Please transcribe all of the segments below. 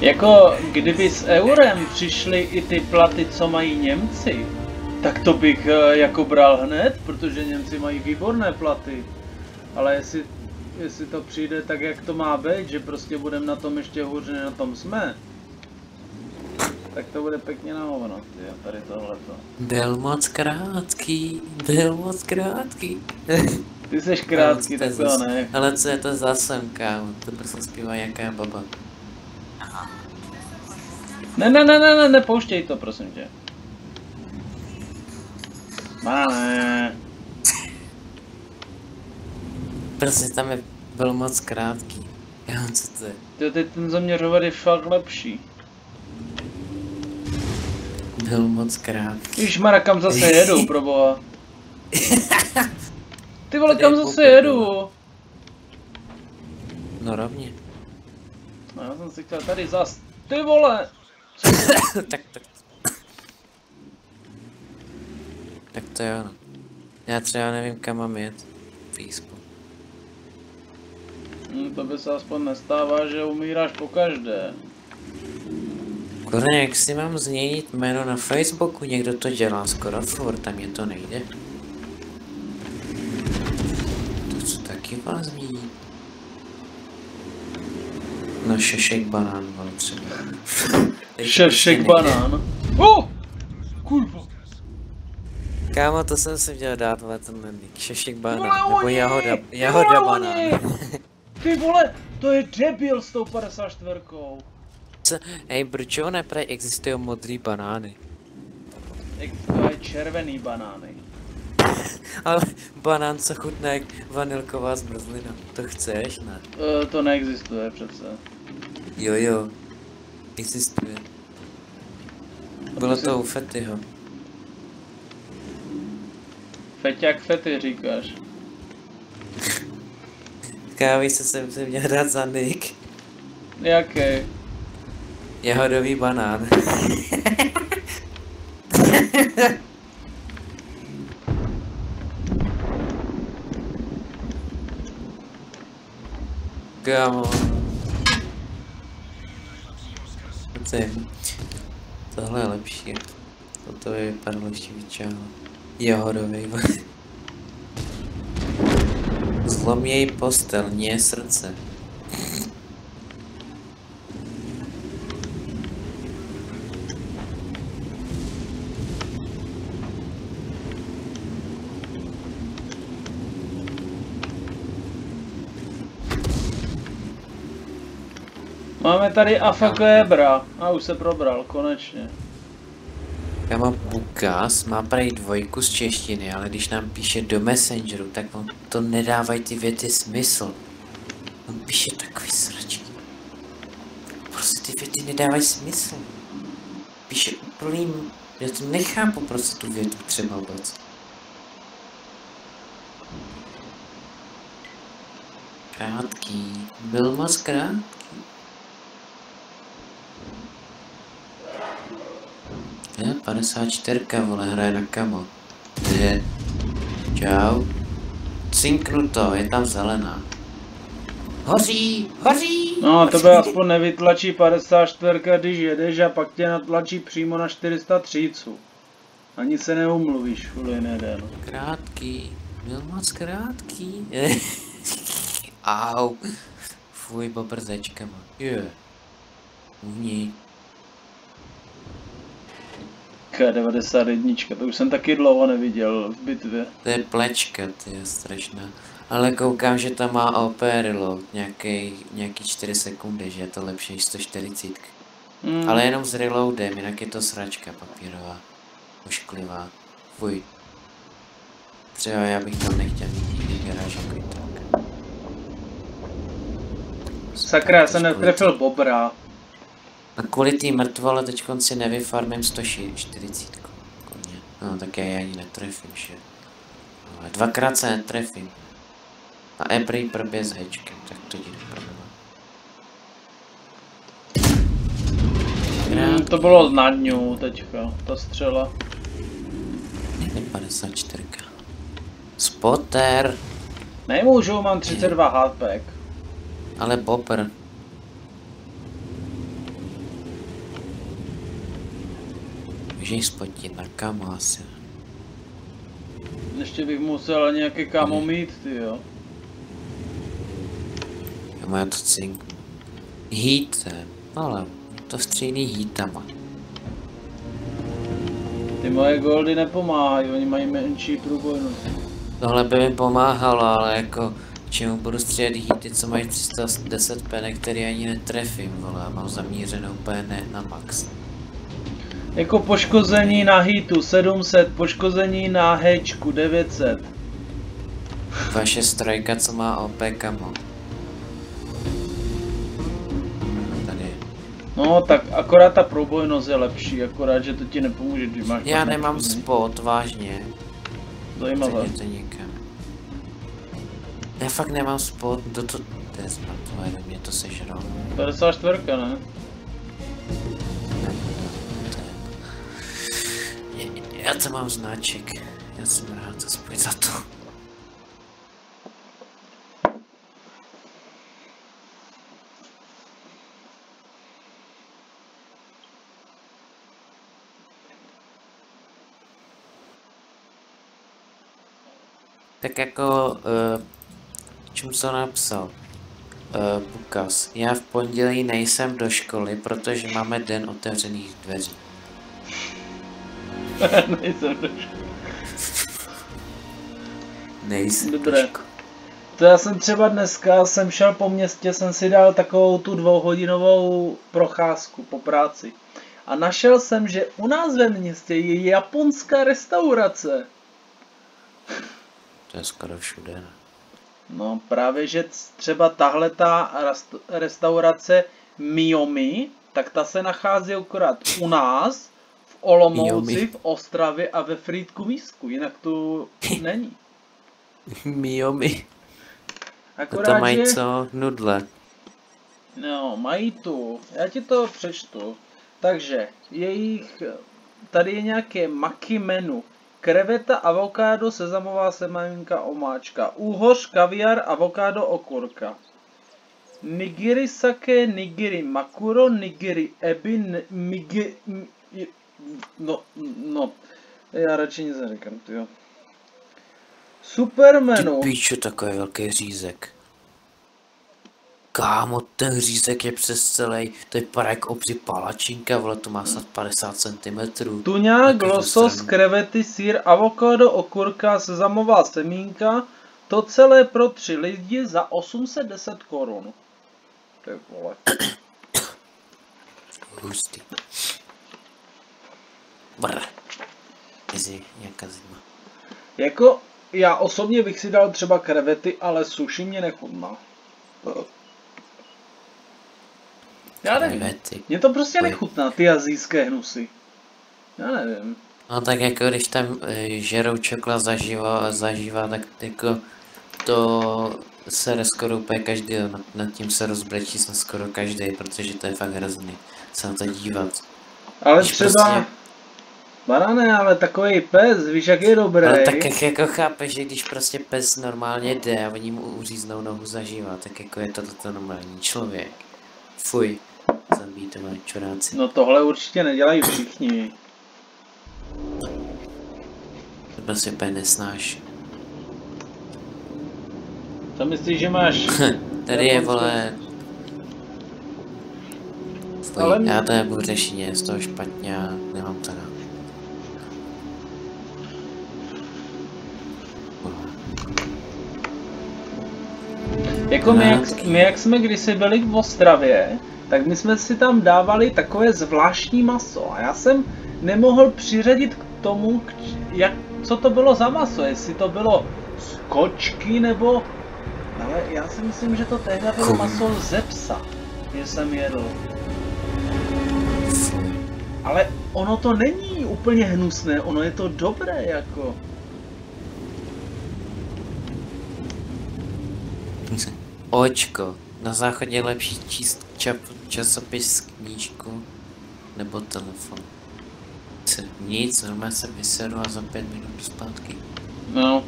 Jako kdyby s eurem přišly i ty platy, co mají Němci, tak to bych eh, jako bral hned, protože Němci mají výborné platy. Ale jestli, jestli to přijde tak, jak to má být, že prostě budeme na tom ještě hůř, než na tom jsme, tak to bude pěkně na hovno, tady tohleto. Byl moc krátký, byl moc krátký. Ty jsi krátký, tak to ne. Ale co je to za sem, kámo? To prostě zpívá jaká baba. Ne, ne, ne, ne, ne, nepouštěj to, prosím tě. Máme. Prostě tam je, byl moc krátký. Já co to je? Ty, teď ten zaměřovat je fakt lepší. Byl moc krátký. Víš, Mara, kam zase jedu, pro boha. Ty vole, kam zase popel, jedu? No rovně. No, já jsem si chtěl tady zas. Ty vole! tak, tak. Tak to jo, no. Já třeba nevím, kam mám jet. Písku. Hm, to by se aspoň nestává, že umíráš po každé. Kurně, jak si mám změnit jméno na Facebooku, někdo to dělá skoro furt, a mě to nejde. To co taky má změnit? No šešek banán, ale třeba. Šešek prostě banán. Oh! Kurva. Kámo, to jsem si měl dát, ale ten nick. Šešek banán, nebo jahoda, jahoda banán. Ty vole, to je debil s tou 54. Co? Hej, proč neprej existují modrý banány? Existuje červený banány. Ale banán, co chutná jak vanilková zmrzlina. To chceš, ne? E, to neexistuje přece. Jo, jo. Existuje. Bylo to u Fetyho. Feťák fety říkáš. Kávy se jsem si měl dát za nick. Jaký? Jahodový banán. Kámo. Je? Tohle je lepší. Toto je vypadalo ještě vyčálo. Jahodový. Zlom jej postel, nie srdce. Máme tady Afakebra. A už se probral, konečně. Já mám Bukas, má prej dvojku z češtiny, ale když nám píše do Messengeru, tak on to nedávají ty věty smysl. On píše takový sračky. Prostě ty věty nedávají smysl. Píše úplný... Já to nechápu prostě tu větu třeba vůbec. Krátký. Byl moc krátký. Je, 54, vole, hraje na kamo. Je. Čau. Cinknu to, je tam zelená. Hoří, hoří! No, to by aspoň nevytlačí 54, když jedeš a pak tě natlačí přímo na 403. Ani se neumluvíš, fulin jeden. Krátký, byl moc krátký. Au. Fuj, poprzečkama. Je. Uvnitř. K91, to už jsem taky dlouho neviděl v bitvě. To je plečka, ty je strašná. Ale koukám, že tam má OP reload, nějaký, nějaký 4 sekundy, že je to lepší než 140. Hmm. Ale jenom s reloadem, jinak je to sračka papírová. Ošklivá. Fuj. Třeba já bych tam nechtěl mít nikdy garáž jako tak. Sakra, já jsem netrefil Bobra. A kvůli té mrtvole teď si nevyfarmím 140. Koně. No tak já je ani netrefím, že? Ale dvakrát se netrefím. A Ebry probě s hečkem, tak to jde problém. Hmm, to bylo na dňu teďka, ta střela. Je 54. Spotter, Nemůžu, mám 32 hardpack. ale Bopper. Můžeš spotit na kamo asi. Ještě bych musel nějaké kamo mít, ty jo. Já má to cink. Heat, ale to střílí heatama. Ty moje goldy nepomáhají, oni mají menší průbojnost. Tohle by mi pomáhalo, ale jako čemu budu střílet heaty, co mají 310 penek, který ani netrefím, vole, a mám zamířenou úplně ne, na max. Jako poškození na hitu 700, poškození na hečku 900. Vaše strojka, co má OP, kamo. Tady. No tak akorát ta průbojnost je lepší, akorát, že to ti nepomůže, když máš... Já nemám spot, vážně. Zajímavé. Přijděte někam. Já fakt nemám spot, kdo to... To je zmatové, mě to sežralo. 54, ne? Já to mám znáček. Já jsem rád aspoň za to. Tak jako, uh, čím to napsal? Uh, Bukas. Já v pondělí nejsem do školy, protože máme den otevřených dveří. Nejsem do Nejsem Dobré. To já jsem třeba dneska, jsem šel po městě, jsem si dal takovou tu dvouhodinovou procházku po práci. A našel jsem, že u nás ve městě je japonská restaurace. To je skoro všude. ne? No právě, že třeba tahle ta restaurace Miyomi, tak ta se nachází akorát u nás, Olomouci, Miyomi. v Ostravě a ve Frýdku Mísku, jinak tu není. Miyomi. A Akorát, to mají že... co? Nudle. No, mají tu. Já ti to přečtu. Takže, jejich, tady je nějaké maki menu. Kreveta, avokádo, sezamová semaninka, omáčka. Úhoř, kaviár, avokádo, okurka. Nigiri sake, nigiri makuro, nigiri ebi, ne, migi, m, i- no, no, já radši nic neříkám, jo. Super Ty píčo, takový velký řízek. Kámo, ten řízek je přes celý, to je vypadá jako obří palačinka, vole, to má snad 50 cm. Tuňák, losos, krevety, sír, avokádo, okurka, sezamová semínka. To celé pro tři lidi za 810 korun. Ty vole. Hustý. Brr. Mezi nějaká zima. Jako, já osobně bych si dal třeba krevety, ale sushi mě nechutná. Já nevím. Krevety. Mně to prostě nechutná, ty azijské hnusy. Já nevím. No tak jako když tam e, žerou čokla zaživa, zažívá, tak jako to se skoro úplně každý, nad, nad tím se rozbrečí snad skoro každý, protože to je fakt hrozný se na to dívat. Ale Když třeba... prostě- Barané, ale takový pes, víš jak je dobrý. Ale tak jak jako chápeš, že když prostě pes normálně jde a oni mu uříznou nohu zaživa, tak jako je to to normální člověk. Fuj, zabít to mají čuráci. No tohle určitě nedělají všichni. To prostě úplně nesnáš. Co myslíš, že máš? Tady je vole... Fuj, Ale- já to nebudu řešit, je z toho špatně a nemám to rád. Jako my jak, my jak jsme kdysi byli v Ostravě, tak my jsme si tam dávali takové zvláštní maso a já jsem nemohl přiřadit k tomu, k, jak, co to bylo za maso, jestli to bylo z kočky nebo... Ale já si myslím, že to tehdy bylo maso ze psa, že jsem jedl. Ale ono to není úplně hnusné, ono je to dobré jako. Očko. Na záchodě je lepší číst čap, časopis, knížku nebo telefon. Nic, normálně se vyseru a za pět minut zpátky. No,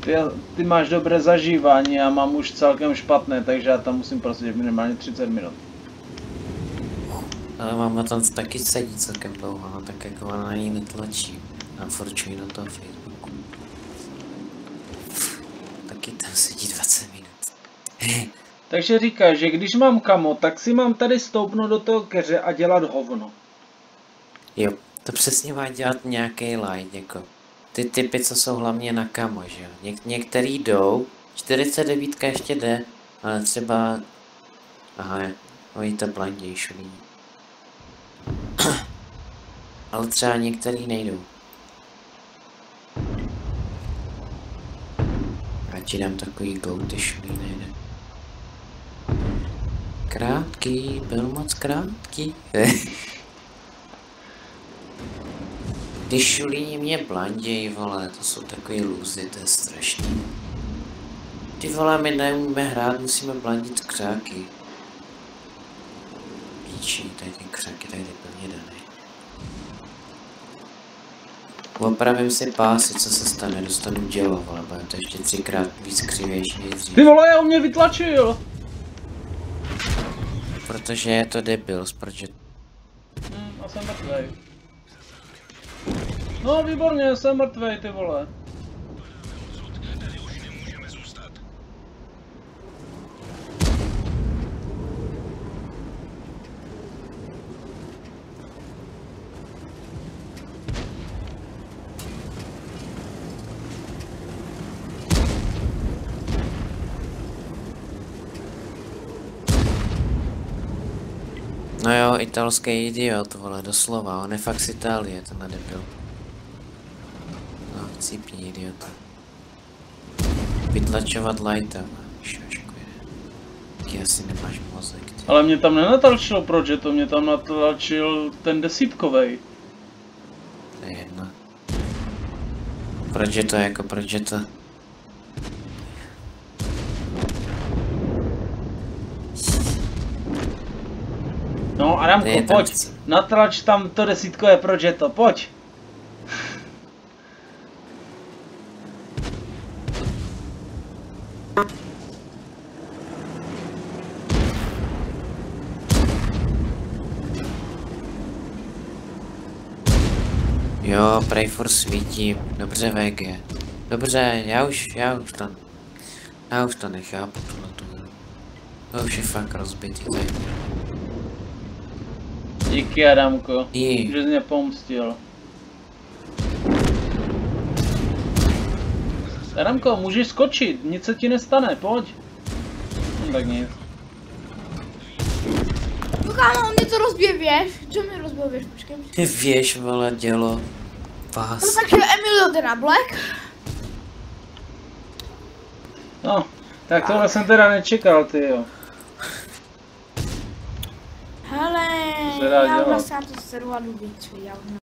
ty, ty máš dobré zažívání, já mám už celkem špatné, takže já tam musím prostě minimálně 30 minut. Ale máma tam taky sedí celkem dlouho, no tak jako ona na ní netlačí. A furt na toho Facebooku. Taky tam sedí 20 minut. Takže říká, že když mám kamo, tak si mám tady stoupnout do toho keře a dělat hovno. Jo, to přesně má dělat nějaký like, jako. Ty typy, co jsou hlavně na kamo, že jo. Něk- některý jdou, 49 ještě jde, ale třeba... Aha, oni to blandějí šulí. ale třeba některý nejdou. Já ti dám takový go, šulí nejde. Krátký, byl moc krátký. Ty šulíni mě blanděj, vole, to jsou takový lůzy, to je strašný. Ty vole, my neumíme hrát, musíme blandit křáky. Píči, tady ty křáky tady plně daný. Opravím si pásy, co se stane, dostanu dělo, vole, bude to ještě třikrát víc křivější než dřív. Ty vole, on mě vytlačil! Protože je to debil, protože Hm, a jsem mrtvej. No výborně, jsem mrtvej, ty vole. No jo, italský idiot, vole, doslova, on je fakt z Itálie, tenhle debil. No, cípni idiota. Vytlačovat lighta, šašku je. Taky asi nemáš mozek, ty. Ale mě tam nenatlačil proč je to, mě tam natlačil ten desítkovej. To je jedno. Proč je to jako, proč je to? To Adamko, je tam pojď, chci. natlač tam to desítkové proč je to, pojď. Jo, pray for svítí, dobře VG. Dobře, já už, já už to, já už to nechápu, tuhle tu hru. To už je fakt rozbitý, to je. Díky Adamko, I, že jsi mě pomstil. Adamko, můžeš skočit, nic se ti nestane, pojď. No, tak nic. No kámo, mě to rozbije věž. Co mi rozbije věž, počkej. ty věž, vole, dělo. No Vás. takže Emilio jde na Black. No, tak tohle jsem teda nečekal, ty jo. Hele, Co se dá já dělat?